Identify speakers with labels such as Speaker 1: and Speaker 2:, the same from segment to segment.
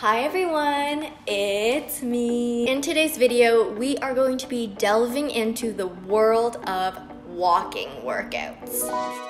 Speaker 1: Hi everyone, it's me. In today's video, we are going to be delving into the world of walking workouts.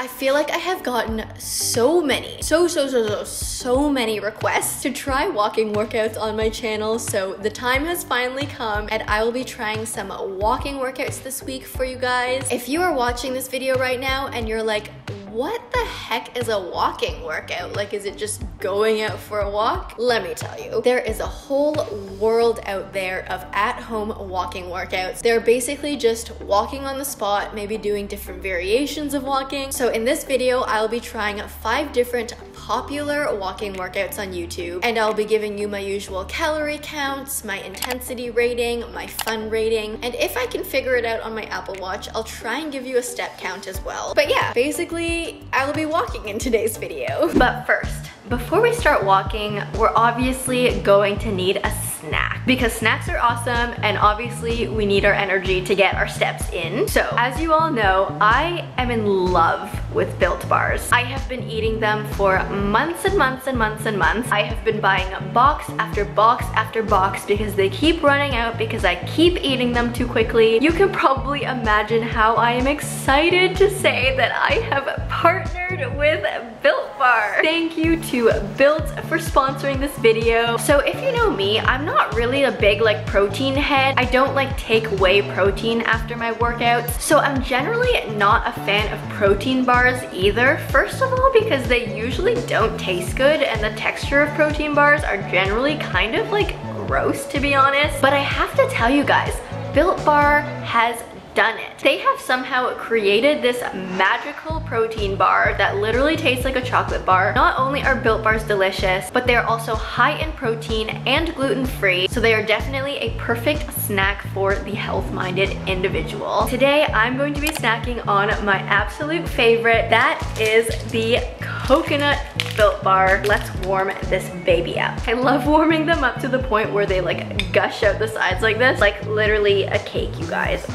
Speaker 1: I feel like I have gotten so many, so, so, so, so, so many requests to try walking workouts on my channel. So the time has finally come and I will be trying some walking workouts this week for you guys. If you are watching this video right now and you're like, what the heck is a walking workout? Like, is it just going out for a walk? Let me tell you, there is a whole world out there of at-home walking workouts. They're basically just walking on the spot, maybe doing different variations of walking. So in this video, I'll be trying five different popular walking workouts on YouTube, and I'll be giving you my usual calorie counts, my intensity rating, my fun rating, and if I can figure it out on my Apple Watch, I'll try and give you a step count as well. But yeah, basically I will be walking in today's video. But first, before we start walking, we're obviously going to need a snack because snacks are awesome and obviously we need our energy to get our steps in. So as you all know, I am in love with Built Bars. I have been eating them for months and months and months and months. I have been buying box after box after box because they keep running out because I keep eating them too quickly. You can probably imagine how I am excited to say that I have partnered with Built Bar. Thank you to Built for sponsoring this video. So if you know me, I'm not really a big like protein head. I don't like take whey protein after my workouts. So I'm generally not a fan of protein bars either. First of all, because they usually don't taste good and the texture of protein bars are generally kind of like gross to be honest. But I have to tell you guys, Built Bar has done it. They have somehow created this magical protein bar that literally tastes like a chocolate bar. Not only are Built Bars delicious, but they're also high in protein and gluten-free, so they are definitely a perfect snack for the health-minded individual. Today, I'm going to be snacking on my absolute favorite. That is the coconut Built Bar. Let's warm this baby up. I love warming them up to the point where they like gush out the sides like this. Like literally a cake, you guys.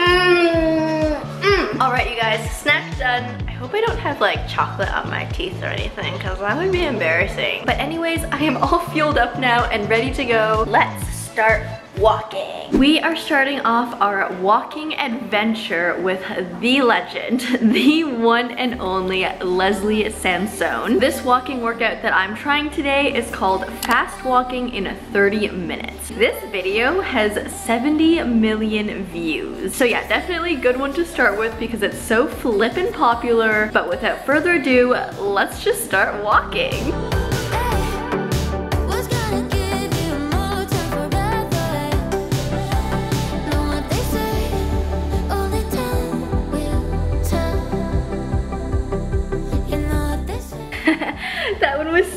Speaker 1: Mm, mm. All right, you guys, snack done. I hope I don't have like chocolate on my teeth or anything because that would be embarrassing. But anyways, I am all fueled up now and ready to go. Let's start walking. We are starting off our walking adventure with the legend, the one and only Leslie Sansone. This walking workout that I'm trying today is called Fast Walking in 30 Minutes. This video has 70 million views. So yeah, definitely good one to start with because it's so flippin' popular. But without further ado, let's just start walking.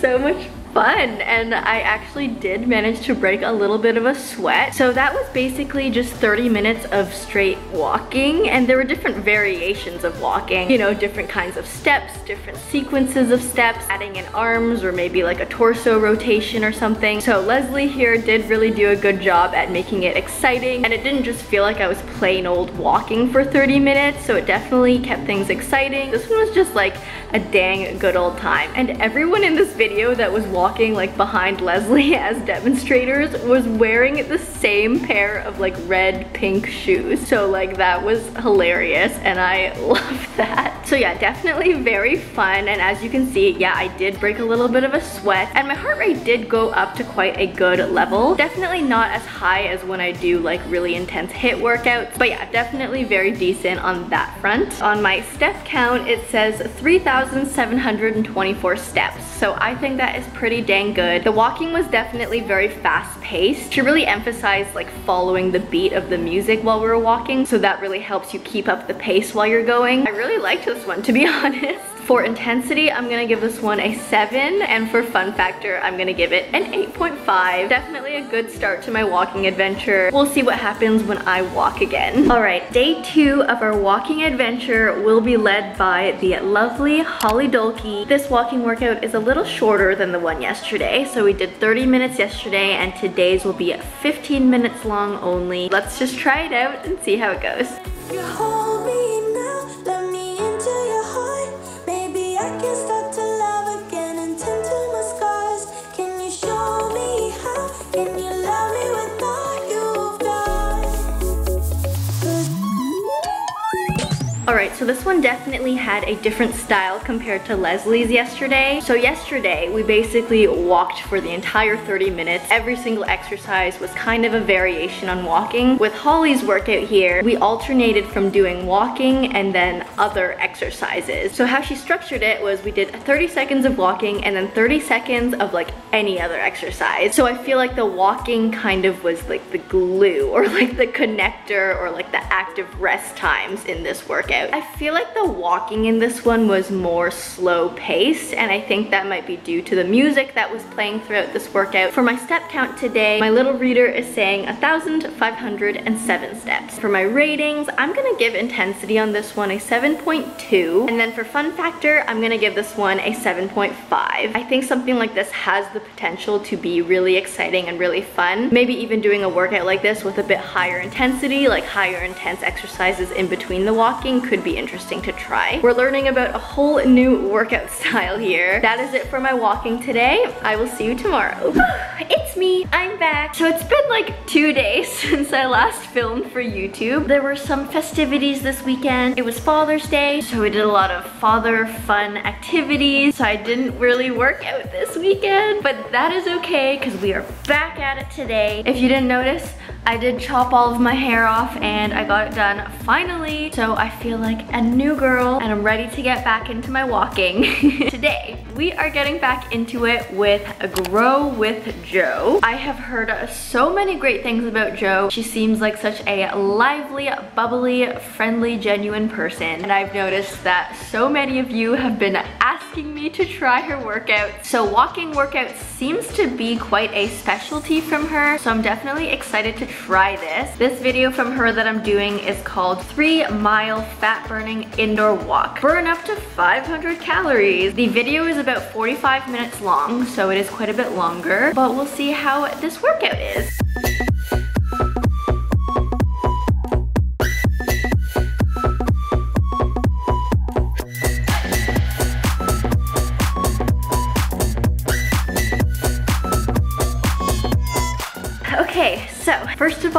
Speaker 1: So much fun and I actually did manage to break a little bit of a sweat. So that was basically just 30 minutes of straight walking and there were different variations of walking. You know, different kinds of steps, different sequences of steps, adding in arms or maybe like a torso rotation or something. So Leslie here did really do a good job at making it exciting and it didn't just feel like I was plain old walking for 30 minutes. So it definitely kept things exciting. This one was just like a dang good old time. And everyone in this video that was walking like behind Leslie as demonstrators was wearing the same pair of like red pink shoes. So like that was hilarious and I love that. So yeah, definitely very fun. And as you can see, yeah, I did break a little bit of a sweat and my heart rate did go up to quite a good level. Definitely not as high as when I do like really intense HIIT workouts, but yeah, definitely very decent on that front. On my step count, it says 3,724 steps. So I think that is pretty pretty dang good. The walking was definitely very fast paced. She really emphasized like following the beat of the music while we were walking. So that really helps you keep up the pace while you're going. I really liked this one to be honest. For intensity, I'm gonna give this one a 7, and for fun factor, I'm gonna give it an 8.5. Definitely a good start to my walking adventure. We'll see what happens when I walk again. All right, day two of our walking adventure will be led by the lovely Holly Dolke. This walking workout is a little shorter than the one yesterday, so we did 30 minutes yesterday, and today's will be 15 minutes long only. Let's just try it out and see how it goes. So this one definitely had a different style compared to Leslie's yesterday. So yesterday, we basically walked for the entire 30 minutes. Every single exercise was kind of a variation on walking. With Holly's workout here, we alternated from doing walking and then other exercises. So how she structured it was we did 30 seconds of walking and then 30 seconds of like any other exercise. So I feel like the walking kind of was like the glue or like the connector or like the active rest times in this workout. I feel like the walking in this one was more slow paced and I think that might be due to the music that was playing throughout this workout. For my step count today, my little reader is saying 1,507 steps. For my ratings, I'm gonna give intensity on this one a 7.2 and then for fun factor, I'm gonna give this one a 7.5. I think something like this has the potential to be really exciting and really fun. Maybe even doing a workout like this with a bit higher intensity, like higher intense exercises in between the walking could be interesting to try. We're learning about a whole new workout style here. That is it for my walking today. I will see you tomorrow. it's me, I'm back. So it's been like two days since I last filmed for YouTube. There were some festivities this weekend. It was Father's Day, so we did a lot of father fun activities. So I didn't really work out this weekend, but that is okay because we are back at it today. If you didn't notice, I did chop all of my hair off and I got it done finally. So I feel like a new girl and I'm ready to get back into my walking. Today, we are getting back into it with Grow with Jo. I have heard so many great things about Jo. She seems like such a lively, bubbly, friendly, genuine person. And I've noticed that so many of you have been asking me to try her workout. So walking workouts seems to be quite a specialty from her. So I'm definitely excited to try this. This video from her that I'm doing is called 3 Mile Fat Burning Indoor Walk. Burn up to 500 calories. The video is about 45 minutes long, so it is quite a bit longer, but we'll see how this workout is.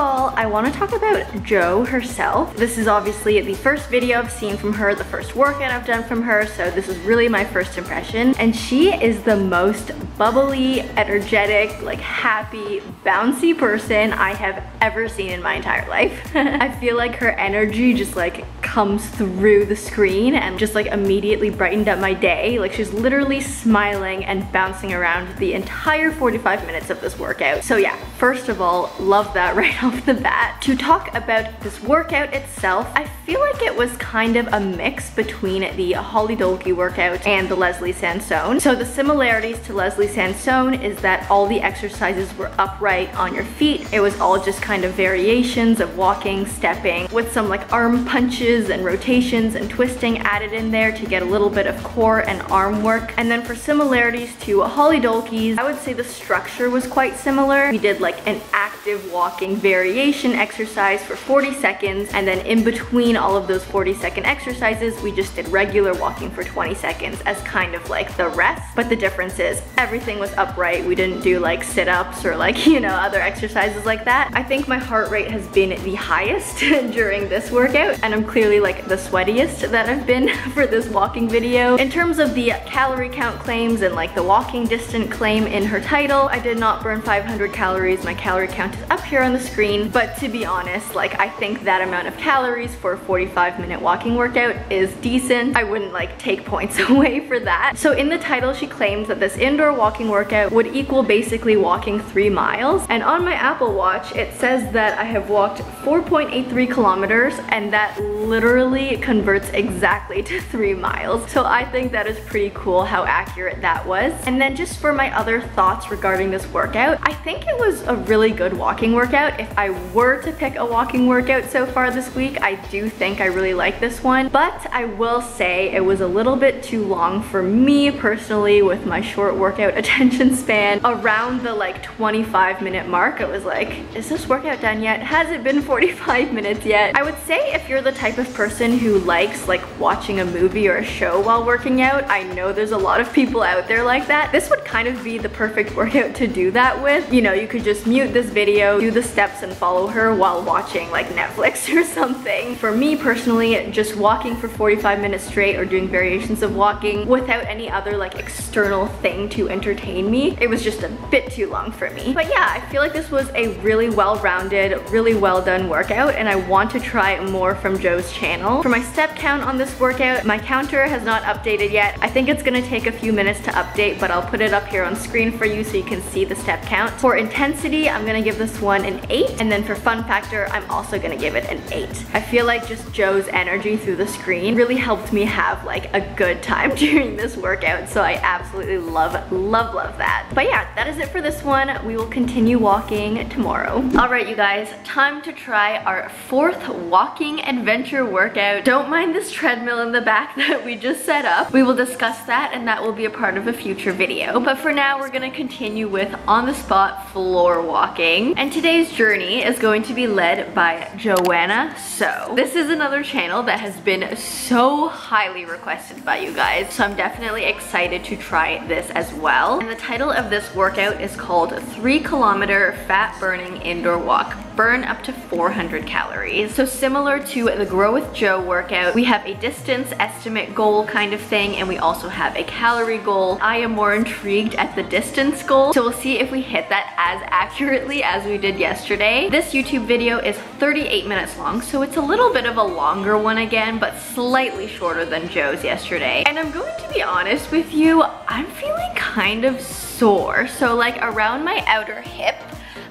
Speaker 1: All, I want to talk about Jo herself. This is obviously the first video I've seen from her, the first workout I've done from her, so this is really my first impression. And she is the most bubbly, energetic, like happy, bouncy person I have ever seen in my entire life. I feel like her energy just like comes through the screen and just like immediately brightened up my day. Like she's literally smiling and bouncing around the entire 45 minutes of this workout. So yeah, first of all, love that right off the bat. To talk about this workout itself, I feel like it was kind of a mix between the Holly Dolke workout and the Leslie Sansone. So the similarities to Leslie Sansone is that all the exercises were upright on your feet. It was all just kind of variations of walking, stepping, with some like arm punches and rotations and twisting added in there to get a little bit of core and arm work. And then for similarities to Holly Dolke's, I would say the structure was quite similar. We did like an an active walking variation exercise for 40 seconds and then in between all of those 40 second exercises we just did regular walking for 20 seconds as kind of like the rest. But the difference is everything was upright. We didn't do like sit-ups or like you know other exercises like that. I think my heart rate has been the highest during this workout and I'm clearly like the sweatiest that I've been for this walking video. In terms of the calorie count claims and like the walking distance claim in her title I did not burn 500 calories my calorie count is up here on the screen, but to be honest, like I think that amount of calories for a 45 minute walking workout is decent. I wouldn't like take points away for that. So in the title, she claims that this indoor walking workout would equal basically walking three miles. And on my Apple Watch, it says that I have walked 4.83 kilometers and that literally converts exactly to three miles. So I think that is pretty cool how accurate that was. And then just for my other thoughts regarding this workout, I think it was a really good walking workout. If I were to pick a walking workout so far this week, I do think I really like this one. But I will say it was a little bit too long for me personally with my short workout attention span. Around the like 25 minute mark, I was like, is this workout done yet? Has it been 45 minutes yet? I would say if you're the type of person who likes like watching a movie or a show while working out, I know there's a lot of people out there like that. This would kind of be the perfect workout to do that with. You know, you could just just mute this video, do the steps and follow her while watching like Netflix or something. For me personally, just walking for 45 minutes straight or doing variations of walking without any other like external thing to entertain me, it was just a bit too long for me. But yeah, I feel like this was a really well-rounded, really well done workout and I want to try more from Jo's channel. For my step count on this workout, my counter has not updated yet. I think it's gonna take a few minutes to update, but I'll put it up here on screen for you so you can see the step count. For intensity, I'm gonna give this one an eight. And then for fun factor, I'm also gonna give it an eight. I feel like just Jo's energy through the screen really helped me have like a good time during this workout. So I absolutely love, love, love that. But yeah, that is it for this one. We will continue walking tomorrow. All right, you guys, time to try our fourth walking adventure workout. Don't mind this treadmill in the back that we just set up. We will discuss that and that will be a part of a future video. But for now, we're gonna continue with on the spot floor walking. And today's journey is going to be led by Joanna Soh. This is another channel that has been so highly requested by you guys. So I'm definitely excited to try this as well. And the title of this workout is called 3 Kilometer Fat Burning Indoor Walk burn up to 400 calories. So similar to the Grow with Jo workout, we have a distance estimate goal kind of thing, and we also have a calorie goal. I am more intrigued at the distance goal, so we'll see if we hit that as accurately as we did yesterday. This YouTube video is 38 minutes long, so it's a little bit of a longer one again, but slightly shorter than Jo's yesterday. And I'm going to be honest with you, I'm feeling kind of sore. So like around my outer hip,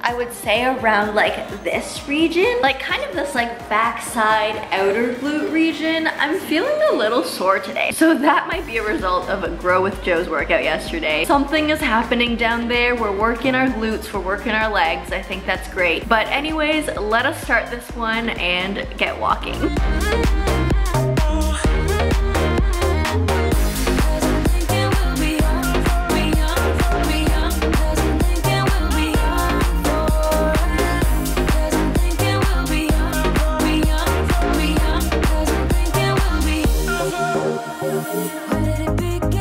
Speaker 1: I would say around like this region, like kind of this like backside outer glute region. I'm feeling a little sore today. So that might be a result of a Grow with Jo's workout yesterday. Something is happening down there. We're working our glutes, we're working our legs. I think that's great. But anyways, let us start this one and get walking. How did it be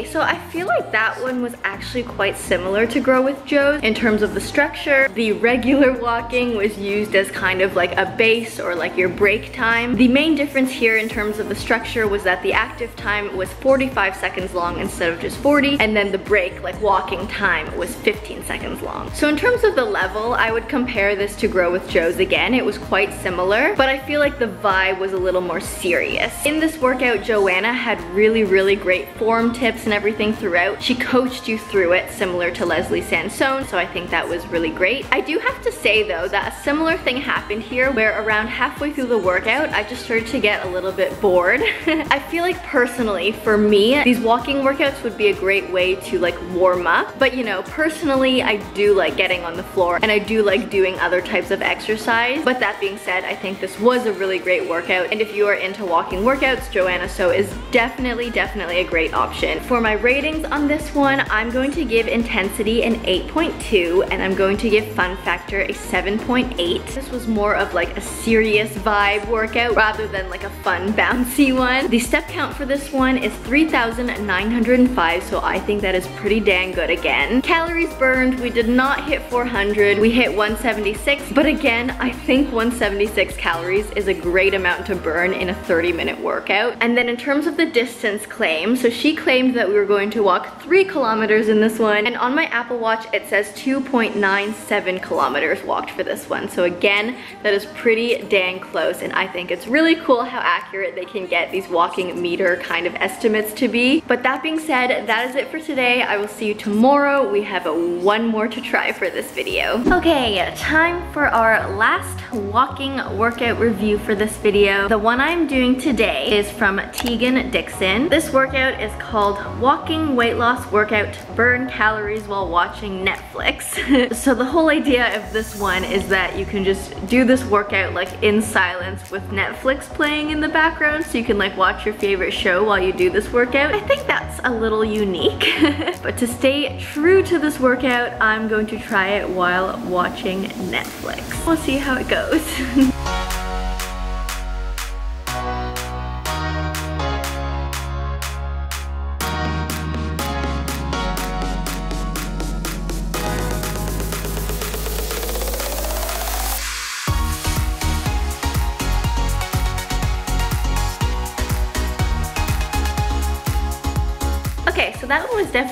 Speaker 1: so I feel like that one was actually quite similar to Grow with Jo's in terms of the structure. The regular walking was used as kind of like a base or like your break time. The main difference here in terms of the structure was that the active time was 45 seconds long instead of just 40 and then the break, like walking time, was 15 seconds long. So in terms of the level, I would compare this to Grow with Jo's again. It was quite similar, but I feel like the vibe was a little more serious. In this workout, Joanna had really, really great form tips and everything throughout. She coached you through it similar to Leslie Sansone, so I think that was really great. I do have to say though that a similar thing happened here where around halfway through the workout, I just started to get a little bit bored. I feel like personally, for me, these walking workouts would be a great way to like warm up. But you know, personally, I do like getting on the floor and I do like doing other types of exercise. But that being said, I think this was a really great workout. And if you are into walking workouts, Joanna Soh is definitely, definitely a great option. For my ratings on this one, I'm going to give intensity an 8.2 and I'm going to give fun factor a 7.8. This was more of like a serious vibe workout rather than like a fun bouncy one. The step count for this one is 3,905 so I think that is pretty dang good again. Calories burned, we did not hit 400, we hit 176 but again I think 176 calories is a great amount to burn in a 30 minute workout. And then in terms of the distance claim, so she claimed that we were going to walk three kilometers in this one. And on my Apple Watch, it says 2.97 kilometers walked for this one. So again, that is pretty dang close. And I think it's really cool how accurate they can get these walking meter kind of estimates to be. But that being said, that is it for today. I will see you tomorrow. We have one more to try for this video. Okay, time for our last walking workout review for this video. The one I'm doing today is from Teagan Dixon. This workout is called walking weight loss workout to burn calories while watching Netflix. so the whole idea of this one is that you can just do this workout like in silence with Netflix playing in the background so you can like watch your favorite show while you do this workout. I think that's a little unique. but to stay true to this workout, I'm going to try it while watching Netflix. We'll see how it goes.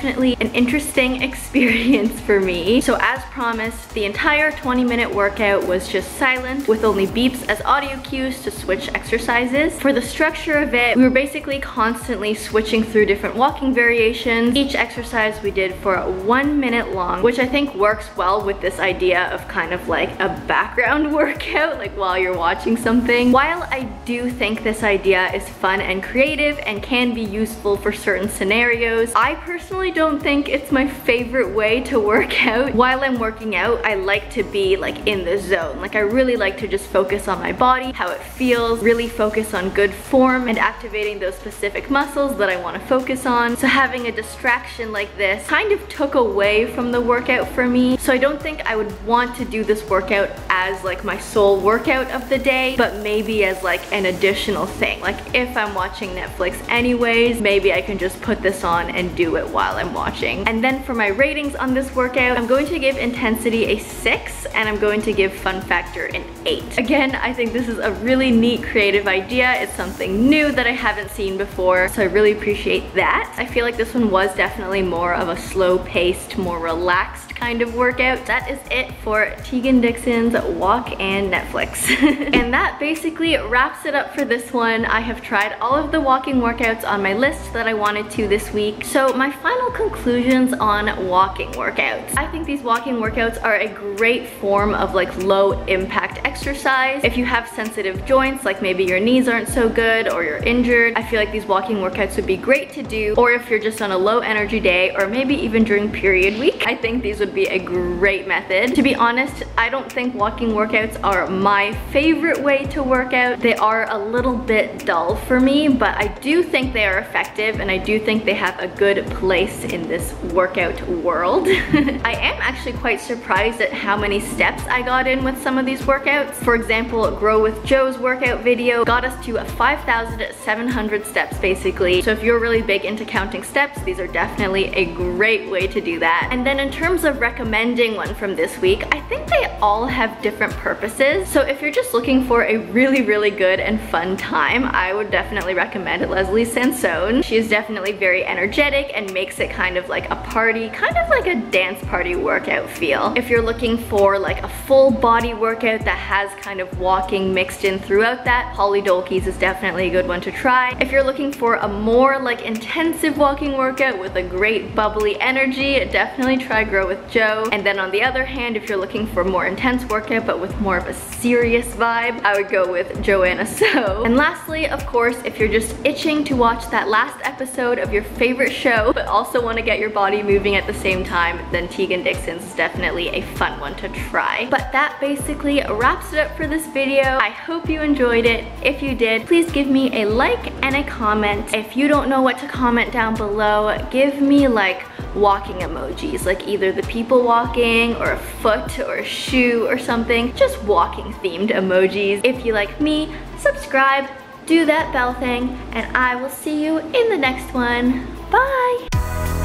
Speaker 1: definitely an interesting experience for me. So as promised, the entire 20 minute workout was just silent with only beeps as audio cues to switch exercises. For the structure of it, we were basically constantly switching through different walking variations. Each exercise we did for one minute long, which I think works well with this idea of kind of like a background workout, like while you're watching something. While I do think this idea is fun and creative and can be useful for certain scenarios, I personally don't think it's my favorite way to work out. While I'm working out, I like to be like in the zone. Like I really like to just focus on my body, how it feels, really focus on good form and activating those specific muscles that I want to focus on. So having a distraction like this kind of took away from the workout for me. So I don't think I would want to do this workout as like my sole workout of the day, but maybe as like an additional thing. Like if I'm watching Netflix anyways, maybe I can just put this on and do it while I'm watching. And then for my ratings on this workout, I'm going to give intensity a six and I'm going to give fun factor an eight. Again, I think this is a really neat creative idea. It's something new that I haven't seen before, so I really appreciate that. I feel like this one was definitely more of a slow paced, more relaxed kind of workout. That is it for Teagan Dixon's walk and Netflix. and that basically wraps it up for this one. I have tried all of the walking workouts on my list that I wanted to this week. So my final conclusions on walking workouts. I think these walking workouts are a great form of like low impact exercise. If you have sensitive joints, like maybe your knees aren't so good or you're injured, I feel like these walking workouts would be great to do. Or if you're just on a low energy day or maybe even during period week, I think these would would be a great method. To be honest, I don't think walking workouts are my favorite way to work out. They are a little bit dull for me, but I do think they are effective and I do think they have a good place in this workout world. I am actually quite surprised at how many steps I got in with some of these workouts. For example, Grow with Jo's workout video got us to 5,700 steps basically. So if you're really big into counting steps, these are definitely a great way to do that. And then in terms of recommending one from this week, I think they all have different purposes. So if you're just looking for a really, really good and fun time, I would definitely recommend Leslie Sansone. She is definitely very energetic and makes it kind of like a party, kind of like a dance party workout feel. If you're looking for like a full body workout that has kind of walking mixed in throughout that, Holly Dolke's is definitely a good one to try. If you're looking for a more like intensive walking workout with a great bubbly energy, definitely try Grow with Jo. And then on the other hand, if you're looking for more intense workout but with more of a serious vibe, I would go with Joanna Soh. And lastly, of course, if you're just itching to watch that last episode of your favorite show but also want to get your body moving at the same time, then Teagan Dixon's is definitely a fun one to try. But that basically wraps it up for this video. I hope you enjoyed it. If you did, please give me a like and a comment. If you don't know what to comment down below, give me like walking emojis, like either the people walking or a foot or a shoe or something, just walking themed emojis. If you like me, subscribe, do that bell thing, and I will see you in the next one. Bye!